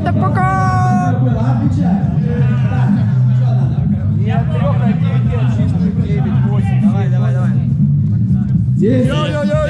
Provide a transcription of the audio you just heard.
надо, пока... Я трех на 9, чистых 9, 8. Давай, давай, давай. Йо-йо-йо!